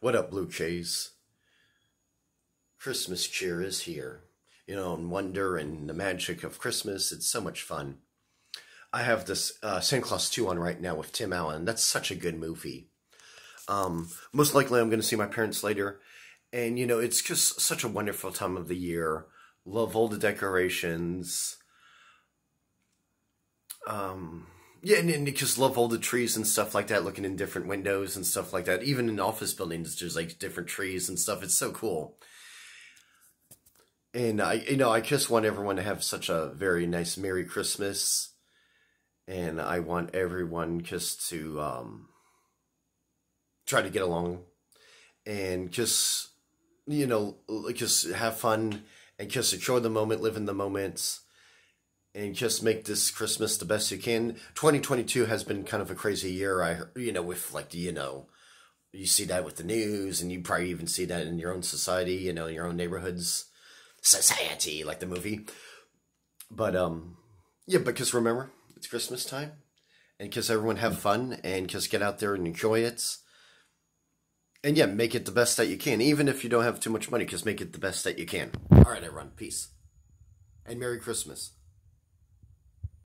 What up, Blue Jays? Christmas cheer is here. You know, and wonder and the magic of Christmas. It's so much fun. I have this uh, Santa Claus 2 on right now with Tim Allen. That's such a good movie. Um, most likely, I'm going to see my parents later. And, you know, it's just such a wonderful time of the year. Love all the decorations. Um, yeah, and, and just love all the trees and stuff like that, looking in different windows and stuff like that. Even in office buildings, there's like different trees and stuff. It's so cool. And I, you know, I just want everyone to have such a very nice Merry Christmas, and I want everyone just to um, try to get along, and just you know, just have fun and just enjoy the moment, live in the moments and just make this Christmas the best you can. 2022 has been kind of a crazy year. I, you know, with like, you know, you see that with the news, and you probably even see that in your own society, you know, in your own neighborhoods, society, like the movie. But um, yeah, because remember, it's Christmas time, and because everyone have fun and just get out there and enjoy it. And yeah, make it the best that you can, even if you don't have too much money. Just make it the best that you can. All right, everyone, peace and Merry Christmas.